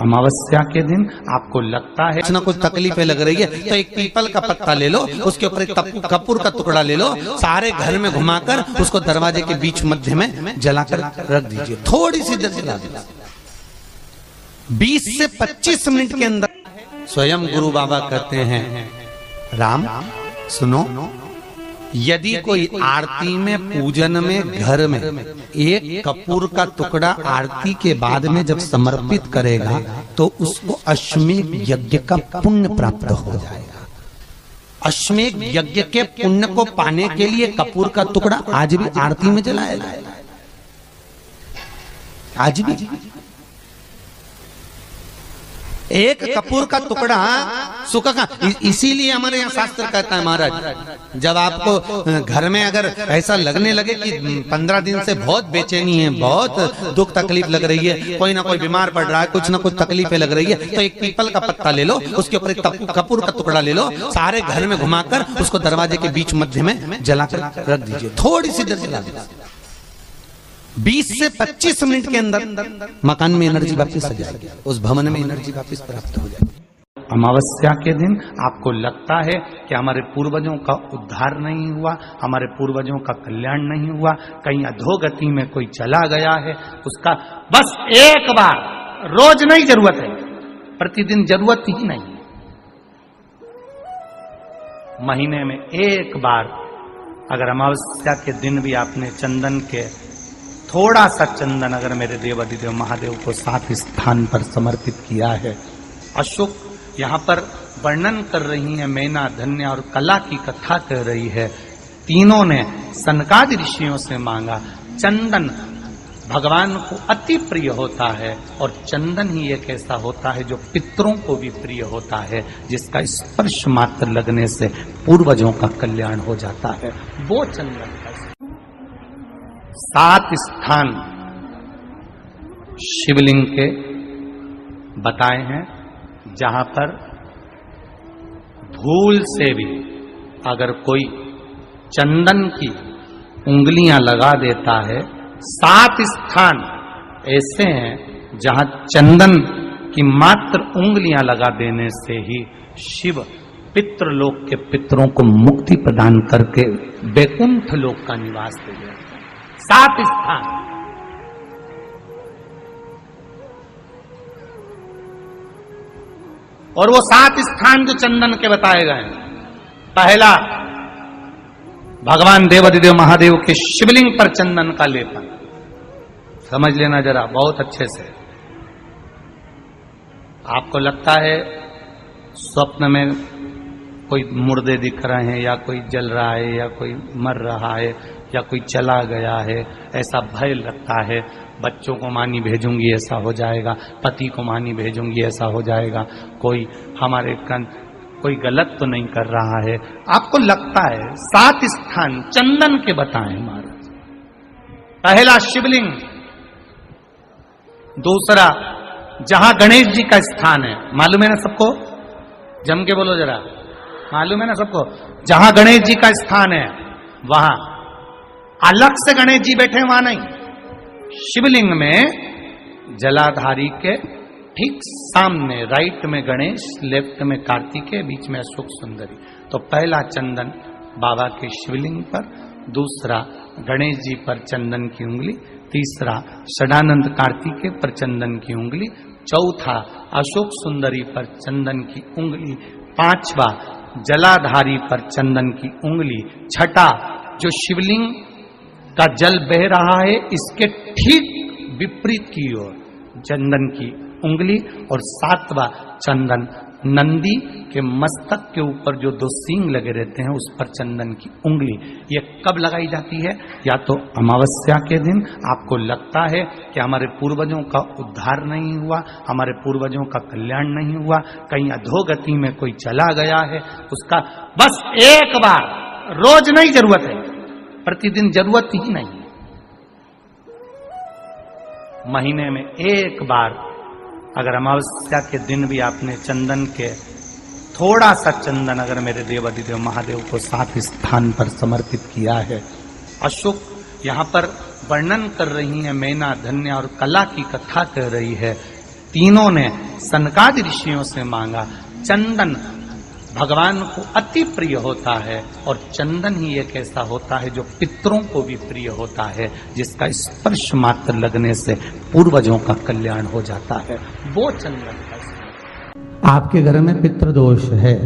अमावस्या के दिन आपको लगता है कुछ ना कुछ तकलीफें लग रही है तो एक पीपल का पत्ता ले लो, उसके ऊपर एक कपूर का टुकड़ा ले लो, सारे घर में घुमाकर उसको दरवाजे के बीच मध्य में जलाकर रख दीजिए, थोड़ी सी देर जला दीजिए। बीस से पच्चीस मिनट के अंदर स्वयं गुरु बाबा कहते हैं, राम, सुनो यदि कोई आरती में पूजन में घर में एक कपूर का टुकड़ा आरती के बाद में जब समर्पित करेगा तो उसको अश्वमेध यज्ञ का पुण्य प्राप्त हो जाएगा। अश्वमेध यज्ञ के पुण्य को पाने के लिए कपूर का टुकड़ा आज भी आरती में जलाया जाएगा। आज भी? एक कपूर का टुकड़ा सुखा का। इसीलिए हमारे यहाँ शास्त्र कहता है महाराज, जब आपको घर में अगर ऐसा लगने लगे कि पंद्रह दिन से बहुत बेचैनी है, बहुत दुख तकलीफ़ लग रही है, कोई ना कोई बीमार पड़ रहा है, कुछ ना कुछ तकलीफें लग रही है तो एक पीपल का पत्ता ले लो, उसके ऊपर एक कपूर का टुकड़ा ले लो, सारे घर में घुमाकर उसको दरवाजे के बीच मध्य में जलाकर रख दीजिए, थोड़ी सी देर जला दीजिए। बीस से पच्चीस मिनट के अंदर मकान में एनर्जी वापस आ जाएगी, उस भवन में एनर्जी वापस प्राप्त हो जाएगी। अमावस्या के दिन आपको लगता है कि हमारे पूर्वजों का उद्धार नहीं हुआ, हमारे पूर्वजों का कल्याण नहीं हुआ, कहीं अधोगति में कोई चला गया है, उसका बस एक बार, रोज नहीं ज़रूरत है, प्रतिदिन ज़रूरत ही नहीं। महीने में एक बार, अगर अमावस्या के दिन भी आपने चंदन के थोड़ा सा चंदन अगर मेरे देव अधिदेव महादेव को सात स्थान पर समर्पित किया है। अशोक यहाँ पर वर्णन कर रही है, मैना, धन्य और कला की कथा कर रही है। तीनों ने सनकाद ऋषियों से मांगा, चंदन भगवान को अति प्रिय होता है और चंदन ही एक ऐसा होता है जो पितरों को भी प्रिय होता है, जिसका स्पर्श मात्र लगने से पूर्वजों का कल्याण हो जाता है। वो चंदन सात स्थान शिवलिंग के बताए हैं, जहाँ पर भूल से भी अगर कोई चंदन की उंगलियाँ लगा देता है, सात स्थान ऐसे हैं जहाँ चंदन की मात्र उंगलियाँ लगा देने से ही शिव पितृलोक के पितरों को मुक्ति प्रदान करके बैकुंठ लोक का निवास दे देते हैं। सात स्थान। और वो सात स्थान जो चंदन के बताए गए हैं। पहला, भगवान देवादिदेव महादेव के शिवलिंग पर चंदन का लेपन। समझ लेना जरा, बहुत अच्छे से। आपको लगता है स्वप्न में कोई मुर्दे दिख रहे हैं या कोई जल रहा है या कोई मर रहा है या कोई चला गया है, ऐसा भय लगता है, बच्चों को मानी भेजूँगी, ऐसा हो जाएगा, पति को मानी भेजूँगी, ऐसा हो जाएगा, कोई हमारे कन, कोई गलत तो नहीं कर रहा है। आपको लगता है, सात स्थान चंदन के बताएँ महाराज। पहला शिवलिंग, दूसरा जहाँ गणेश जी का स्थान है। मालूम है ना सबको? जम के बोलो जरा। मालूम है ना सबको? जहाँ गणेश जी का स्थान है, वहाँ। अलग से गणेश जी बैठे वहाँ नहीं। शिवलिंग में जलाधारी के ठीक सामने राइट में गणेश लेफ़्ट में कार्तिकेय, बीच में अशोक सुंदरी। तो पहला चंदन बाबा के शिवलिंग पर, दूसरा गणेश जी पर चंदन की उंगली, तीसरा षडानंद कार्तिकेय पर चंदन की उंगली, चौथा अशोक सुंदरी पर चंदन की उंगली, पांचवा जलाधारी पर चंदन की उंगली, छठा जो शिवलिंग का जल बह रहा है, इसके ठीक विपरीत की ओर, चंदन की उंगली और सातवा चंदन। नंदी के मस्तक के ऊपर जो दो सींग लगे रहते हैं, उस पर चंदन की उंगली। ये कब लगाई जाती है? या तो अमावस्या के दिन। आपको लगता है कि हमारे पूर्वजों का उद्धार नहीं हुआ, हमारे पूर्वजों का कल्याण नहीं हुआ, कहीं अधोगति में कोई चला गया है, उसका बस एक बार, रोज नहीं ज़रूरत है। प्रतिदिन ज़रूरत ही नहीं महीने में एक बार अगर अमावस्या के दिन भी आपने चंदन के थोड़ा सा चंदन अगर मेरे देव अधिदेव महादेव को सात स्थान पर समर्पित किया है, अशोक यहाँ पर वर्णन कर रही है, मैना, धन्य और कला की कथा कर रही है। तीनों ने सनकादि ऋषियों से मांगा, चंदन भगवान को अति प्रिय होता है और चंदन ही एक ऐसा होता है जो पितरों को भी प्रिय होता है, जिसका स्पर्श मात्र लगने से पूर्वजों का कल्याण हो जाता है। वो चंदन आपके घर में पितृदोष है।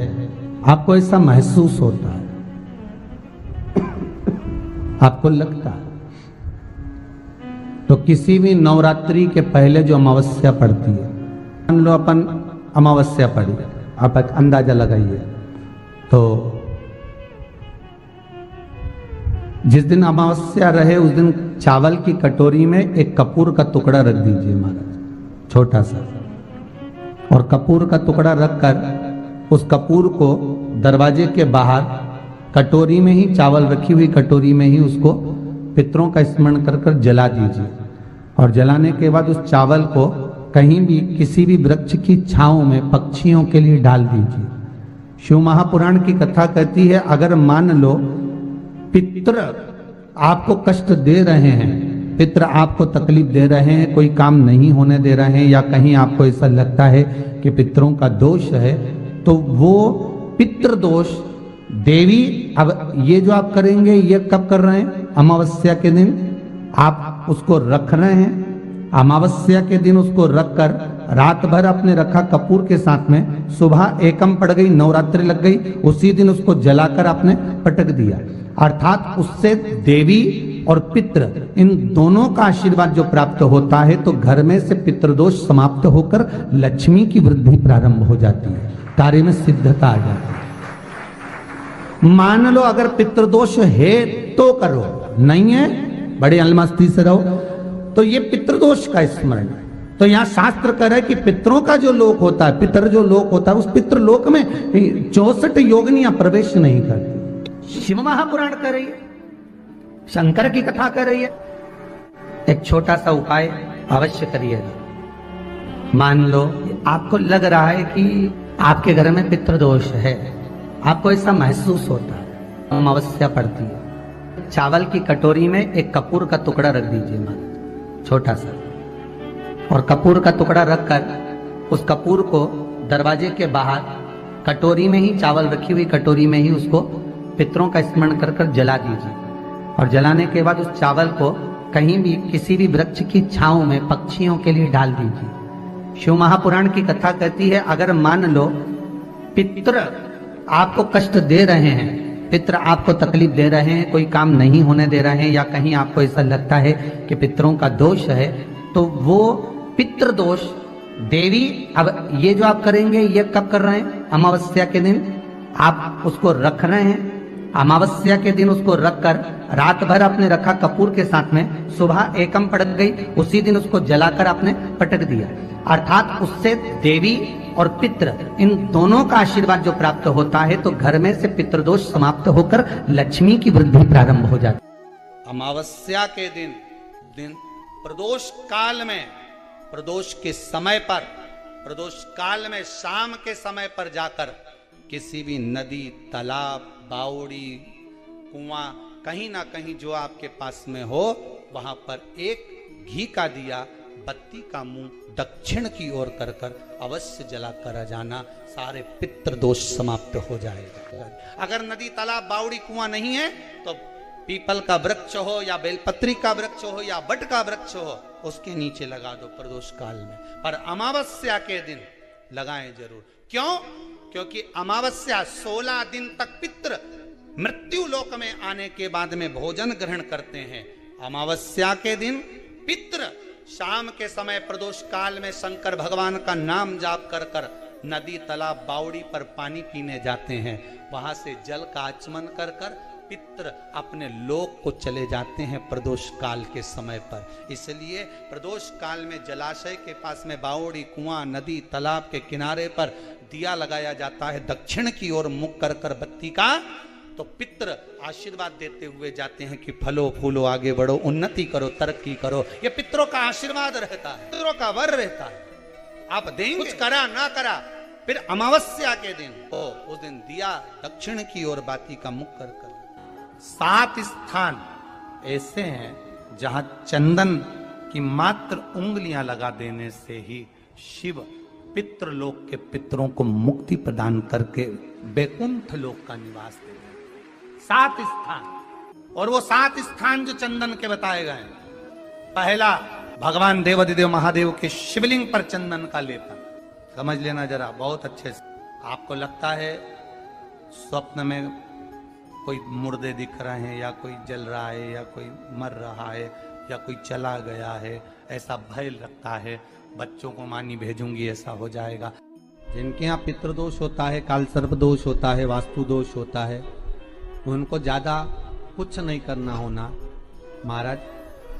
आपको ऐसा महसूस होता है। आपको लगता है। तो किसी भी नवरात्रि के पहले जो अमावस्या पड़ती है, मान लो अपन अमावस्या पड़ी आप एक अंदाज़ा लगाइए। तो जिस दिन अमावस्या रहे, उस दिन चावल की कटोरी में एक कपूर का टुकड़ा रख दीजिए महाराज, छोटा सा। और कपूर का टुकड़ा रखकर उस कपूर को दरवाजे के बाहर, कटोरी में ही, चावल रखी हुई कटोरी में ही उसको पितरों का स्मरण कर कर जला दीजिए। और जलाने के बाद उस चावल को कहीं भी किसी भी वृक्ष की छांव में पक्षियों के लिए डाल दीजिए। शिव महापुराण की कथा कहती है, अगर मान लो पित्र आपको कष्ट दे रहे हैं पित्र आपको तकलीफ़ दे रहे हैं, कोई काम नहीं होने दे रहे हैं, या कहीं आपको ऐसा लगता है कि पितरों का दोष है तो वो पितृ दोष, देवी, अब ये जो आप करेंगे, ये कब कर रहे हैं? अमावस्या के दिन आप उसको रख रहे हैं अमावस्या के दिन उसको रखकर रात भर आपने रखा कपूर के साथ में सुबह एकम पड़ गई, नवरात्रि लग गई, उसी दिन उसको जलाकर आपने पटक दिया। अर्थात उससे देवी और पितृ, इन दोनों का आशीर्वाद जो प्राप्त होता है तो घर में से पितृदोष समाप्त होकर लक्ष्मी की वृद्धि प्रारंभ हो जाती है। कार्य में सिद्धता आ जाती है। मान लो अगर पितृदोष है तो करो, नहीं है, बड़े अलमस्ती से रहो। तो ये पितृदोष का स्मरण तो यहाँ शास्त्र है कि पितरों का जो लोक होता है, पितर जो लोक होता है, उस पितृ लोक में चौसठ योगनियाँ प्रवेश नहीं करती। शिव महापुराण कर रही है, शंकर की कथा कर रही है। एक छोटा सा उपाय अवश्य करिएगा मान लो, आपको लग रहा है कि आपके घर में पितृदोष है। आपको ऐसा महसूस होता है। अमावस्या पड़ती है। चावल की कटोरी में एक कपूर का टुकड़ा रख दीजिए। मान छोटा सा। और कपूर का टुकड़ा रखकर उस कपूर को दरवाजे के बाहर कटोरी में ही, चावल रखी हुई कटोरी में ही उसको पितरों का स्मरण कर कर जला दीजिए। और जलाने के बाद उस चावल को कहीं भी किसी भी वृक्ष की छांव में पक्षियों के लिए डाल दीजिए। शिव महापुराण की कथा कहती है, अगर मान लो पित्र आपको कष्ट दे रहे हैं पित्र आपको तकलीफ़ दे रहे हैं, कोई काम नहीं होने दे रहे हैं, या कहीं आपको ऐसा लगता है कि पितरों का दोष है तो वो पितृ दोष, देवी, अब ये जो आप करेंगे, ये कब कर रहे हैं? अमावस्या के दिन आप उसको रख रहे हैं। अमावस्या के दिन उसको रखकर रात भर आपने रखा कपूर के साथ में, सुबह एकम पड़ गई, उसी दिन उसको जलाकर आपने पटक दिया। अर्थात उससे देवी और पित्र इन दोनों का आशीर्वाद जो प्राप्त होता है तो घर में से पितृदोष समाप्त होकर लक्ष्मी की वृद्धि प्रारंभ हो जाती अमावस्या के दिन दिन प्रदोष काल में, प्रदोष के समय पर, प्रदोष काल में शाम के समय पर जाकर किसी भी नदी, तालाब, बावड़ी, कुआँ, कहीं ना कहीं जो आपके पास में हो, वहाँ पर एक घी का दिया बत्ती का मुँह दक्षिण की ओर कर कर अवश्य जला कर जाना, सारे पित्र दोष समाप्त हो जाएगा। अगर नदी तालाब बावड़ी कुआँ नहीं है तो पीपल का वृक्ष हो, या बेलपत्री का वृक्ष हो, या बट का वृक्ष हो, उसके नीचे लगा दो प्रदोष काल में। पर अमावस्या के दिन लगाएँ ज़रूर। क्यों? क्योंकि अमावस्या 16 दिन तक पित्र मृत्यु लोक में आने के बाद में भोजन ग्रहण करते हैं। अमावस्या के दिन पित्र शाम के समय प्रदोष काल में शंकर भगवान का नाम जाप कर कर नदी तालाब बावड़ी पर पानी पीने जाते हैं। वहाँ से जल का आचमन कर कर पित्र अपने लोक को चले जाते हैं प्रदोष काल के समय पर। इसलिए प्रदोष काल में जलाशय के पास में बावड़ी, कुआँ, नदी, तालाब के किनारे पर दिया लगाया जाता है। दक्षिण की ओर मुख कर कर बत्ती का तो पित्र आशीर्वाद देते हुए जाते हैं कि फलो फूलो आगे बढ़ो उन्नति करो तरक्की करो। ये पितरों का आशीर्वाद रहता है पितरों का वर रहता है। आप देंगे। कुछ करा ना करा फिर अमावस्या के दिन। ओ उस दिन दिया दक्षिण की ओर बाती का मुख कर कर। सात स्थान ऐसे हैं जहाँ चंदन की मात्र उंगलियाँ लगा देने से ही शिव पितृलोक के पितरों को मुक्ति प्रदान करके बैकुंठ लोक का निवास दे रहे सात स्थान। और वो सात स्थान जो चंदन के बताए गए पहला भगवान देवादिदेव महादेव के शिवलिंग पर चंदन का लेपन। समझ लेना जरा, बहुत अच्छे से। आपको लगता है स्वप्न में कोई मुर्दे दिख रहे हैं, या कोई जल रहा है, या कोई मर रहा है, या कोई चला गया है, ऐसा भय लगता है? बच्चों को मानी भेजूँगी, ऐसा हो जाएगा। जिनके यहाँ पितृदोष होता है काल सर्प दोष होता है, वास्तु दोष होता है उनको ज़्यादा कुछ नहीं करना होना। महाराज,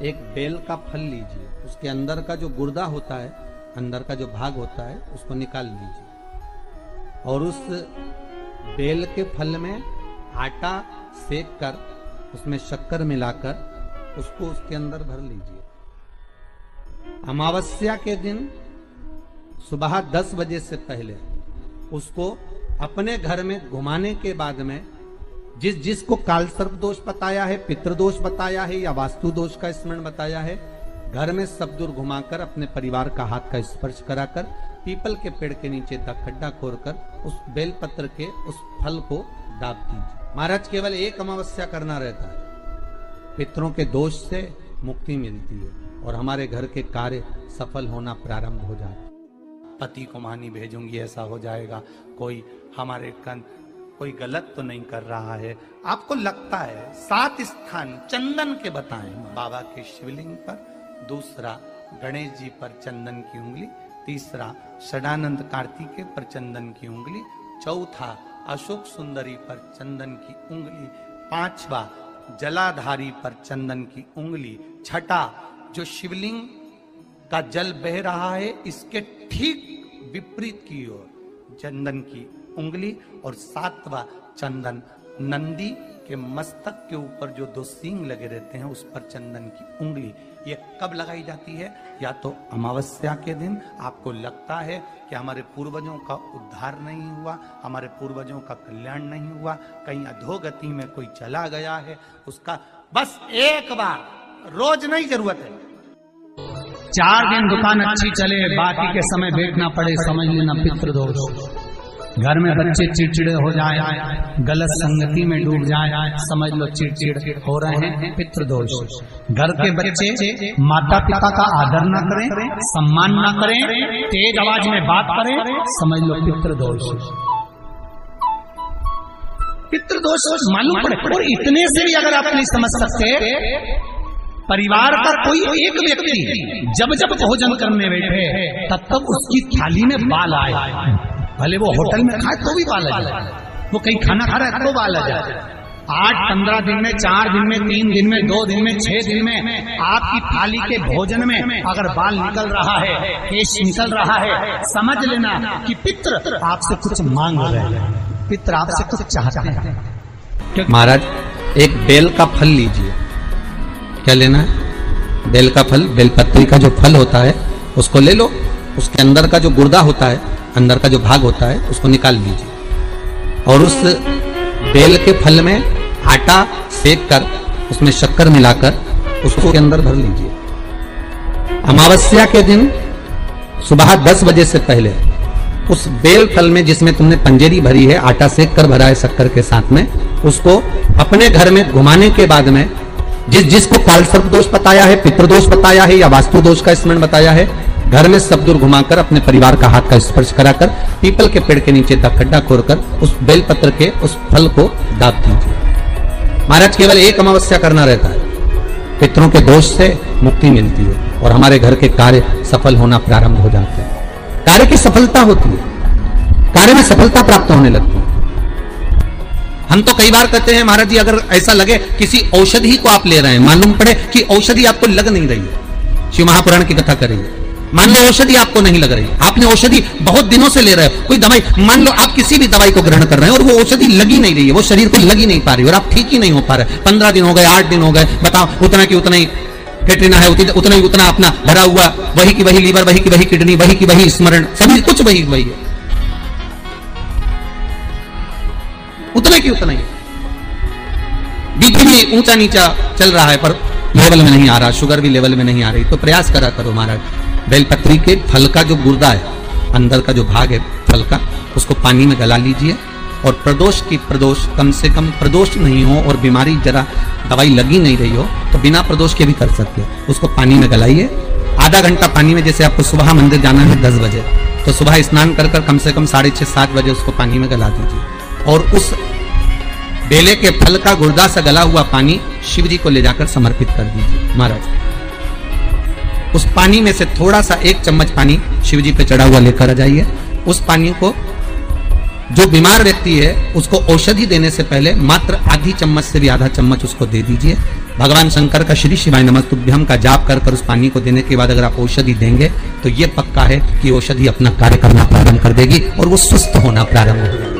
एक बेल का फल लीजिए। उसके अंदर का जो गुर्दा होता है, अंदर का जो भाग होता है, उसको निकाल लीजिए। और उस बेल के फल में आटा सेक कर, उसमें शक्कर मिलाकर, उसको उसके अंदर भर लीजिए। अमावस्या के दिन, सुबह दस बजे से पहले, उसको अपने घर में घुमाने के बाद में जिस, जिसको काल सर्प दोष बताया है पितृदोष बताया है, या वास्तु दोष का स्मरण बताया है, घर में सब दूर घुमाकर, अपने परिवार का हाथ का स्पर्श कराकर, पीपल के पेड़ के नीचे द खड्डा खोदकर उस बेलपत्र के उस फल को दाब दीजिए। महाराज, केवल एक अमावस्या करना रहता है। पितरों के दोष से मुक्ति मिलती है, और हमारे घर के कार्य सफल होना प्रारंभ हो जाते पति को मानी भेजूँगी, ऐसा हो जाएगा। कोई हमारे कन कोई गलत तो नहीं कर रहा है। आपको लगता है, सात स्थान चंदन के बताएँ। बाबा के शिवलिंग पर, दूसरा गणेश जी पर चंदन की उंगली, तीसरा षडानंद कार्तिकेय पर चंदन की उंगली, चौथा अशोक सुंदरी पर चंदन की उंगली, पांचवा जलाधारी पर चंदन की उंगली, छठा जो शिवलिंग का जल बह रहा है, इसके ठीक विपरीत की ओर चंदन की उंगली और सातवा चंदन। नंदी के मस्तक के ऊपर जो दो सींग लगे रहते हैं, उस पर चंदन की उंगली। ये कब लगाई जाती है? या तो अमावस्या के दिन। आपको लगता है कि हमारे पूर्वजों का उद्धार नहीं हुआ, हमारे पूर्वजों का कल्याण नहीं हुआ, कहीं अधोगति में कोई चला गया है, उसका बस एक बार, रोज नहीं ज़रूरत है। चार दिन दुकान अच्छी चले, बाकी के समय बैठना पड़े समझ लेना पितृदोष। घर में बच्चे चिड़चिड़े हो जाए, गलत संगति में डूब जाए, समझ लो चिड़चिड़ हो रहे हैं पितृदोष घर के बच्चे माता पिता का आदर न करें, सम्मान न करें, तेज आवाज़ में बात करें, समझ लो पितृदोष पितृदोष मालूम पड़े, और इतने से भी अगर आप नहीं समझ सकते, परिवार का कोई एक व्यक्ति जब जब भोजन करने बैठे, तब तब उसकी थाली में बाल आए। भले वो होटल में खाए तो भी बाल आ जाए। वो कहीं खाना खा रहा है तो बाल आ जाए। आठ पंद्रह दिन में चार दिन में तीन दिन में दो दिन में छह दिन में आपकी थाली के भोजन में अगर बाल निकल रहा है केश निकल रहा है समझ लेना कि पित्र आपसे कुछ मांग रहे हैं। पित्र आपसे कुछ चाहते हैं। महाराज एक बेल का फल लीजिए। क्या लेना है? बेल का फल बेलपत्री का जो फल होता है उसको ले लो। उसके अंदर का जो गुर्दा होता है अंदर का जो भाग होता है, उसको निकाल लीजिए। और उस बेल के फल में आटा सेक कर, उसमें शक्कर मिलाकर उसको के अंदर भर लीजिए। अमावस्या के दिन सुबह दस बजे से पहले उस बेल फल में जिसमें तुमने पंजेरी भरी है, आटा सेक कर भरा है शक्कर के साथ में, उसको अपने घर में घुमाने के बाद में जिस जिसको काल सर्प दोष बताया है पितृदोष बताया है या वास्तु दोष का स्मरण बताया है घर में सब दूर घुमाकर, अपने परिवार का हाथ का स्पर्श कराकर, पीपल के पेड़ के नीचे तक खड्डा खोदकर, उस बेल पत्र के, उस फल को दाप दीजिए। महाराज, केवल एक अमावस्या करना रहता है। पितरों के दोष से मुक्ति मिलती है और हमारे घर के कार्य सफल होना प्रारंभ हो जाते हैं। कार्य की सफलता होती है। कार्य में सफलता प्राप्त होने लगती है। हम तो कई बार कहते हैं, महाराज जी, अगर ऐसा लगे किसी औषधि को आप ले रहे हैं, मालूम पड़े कि औषधि आपको लग नहीं रही है। शिव महापुराण की कथा करेंगे मान लो औषधि आपको नहीं लग रही। आपने औषधि बहुत दिनों से ले रहे हो। कोई दवाई, मान लो आप किसी भी दवाई को ग्रहण कर रहे हैं और वो औषधि लगी नहीं रही है, वो शरीर को लगी नहीं पा रही और आप ठीक ही नहीं हो पा रहे पंद्रह दिन हो गए, आठ दिन हो गए, बताओ, उतना की उतना ही कैटरीना है उतना ही उतना अपना भरा हुआ, वही की वही लीवर, वही की वही किडनी, वही की वही स्मरण, सभी कुछ वही वही है। उतना की उतना ही। बीपी भी ऊँचा नीचा चल रहा है, पर लेवल में नहीं आ रहा शुगर भी लेवल में नहीं आ रही। तो प्रयास करा करो महाराज। बेलपत्री के फल का जो गुर्दा है, अंदर का जो भाग है फल का, उसको पानी में गला लीजिए और प्रदोष की प्रदोष, कम से कम प्रदोष नहीं हो और बीमारी जरा दवाई लगी नहीं रही हो तो बिना प्रदोष के भी कर सकते हो। उसको पानी में गलाइए। आधा घंटा पानी में जैसे आपको सुबह मंदिर जाना है दस बजे तो सुबह स्नान कर कर कम से कम साढ़े छः सात बजे उसको पानी में गला दीजिए। और उस बेले के फल का गुर्दा से गला हुआ पानी, शिव जी को ले जाकर समर्पित कर दीजिए। महाराज। उस पानी में से थोड़ा सा एक चम्मच पानी शिव जी पे चढ़ा हुआ लेकर आ जाइए। उस पानी को जो बीमार व्यक्ति है, उसको औषधि देने से पहले मात्र आधी चम्मच से भी आधा चम्मच उसको दे दीजिए। भगवान शंकर का श्री शिवाय नमस्तुभ्यम का जाप कर कर उस पानी को देने के बाद अगर आप औषधि देंगे तो ये पक्का है कि औषधि अपना कार्य करना प्रारंभ कर देगी और वो स्वस्थ होना प्रारंभ होगा